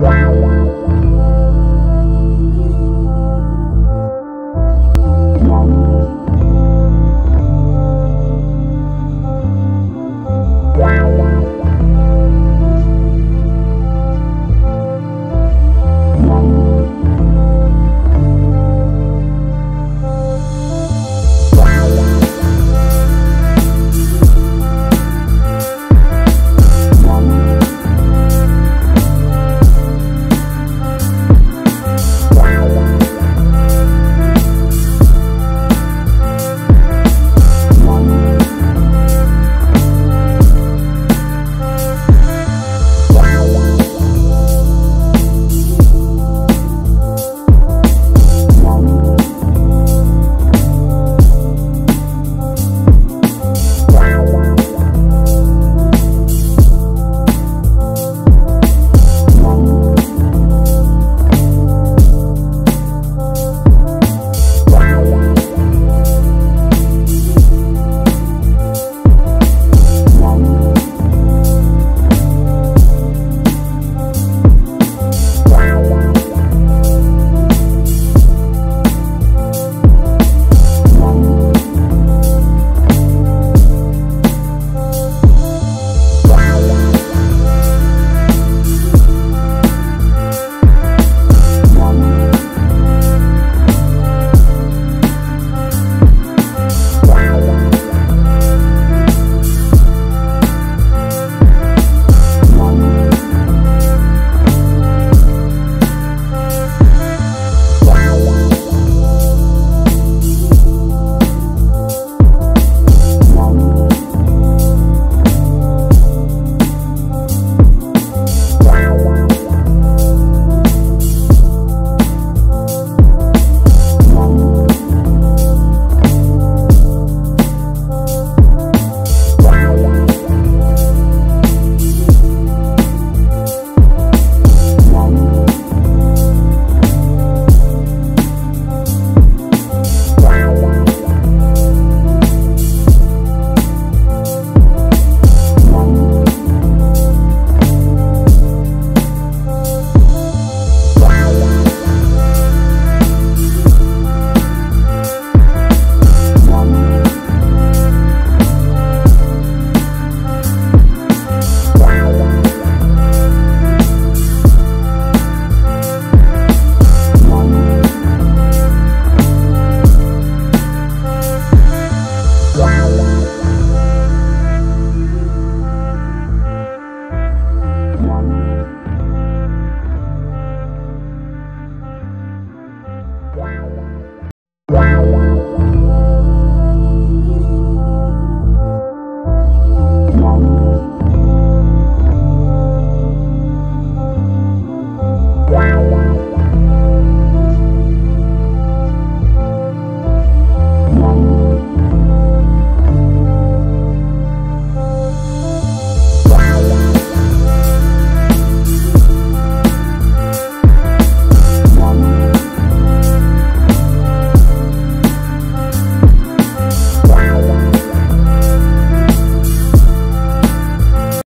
Wow. Wow.